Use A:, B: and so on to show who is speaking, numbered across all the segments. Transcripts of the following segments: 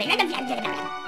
A: விளையாட்டு விளையாட்டு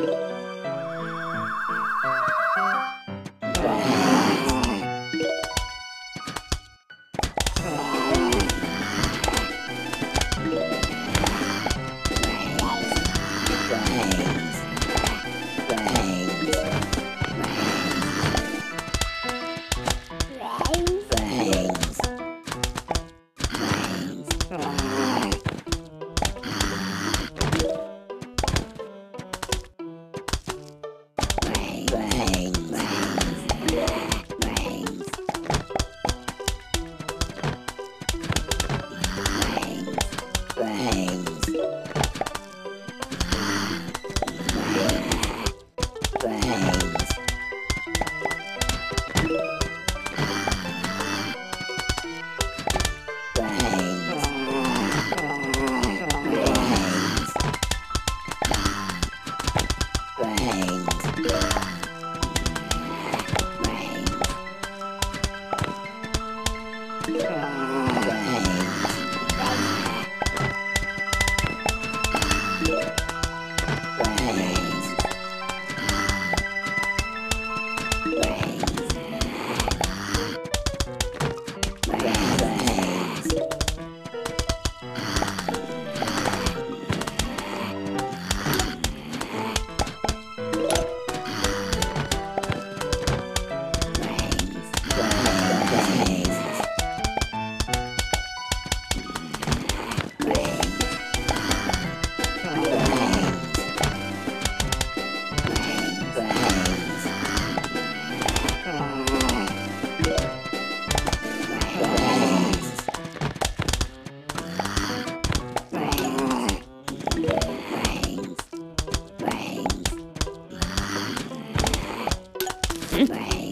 A: Thank you. Bang.